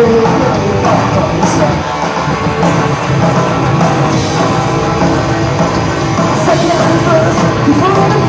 Before the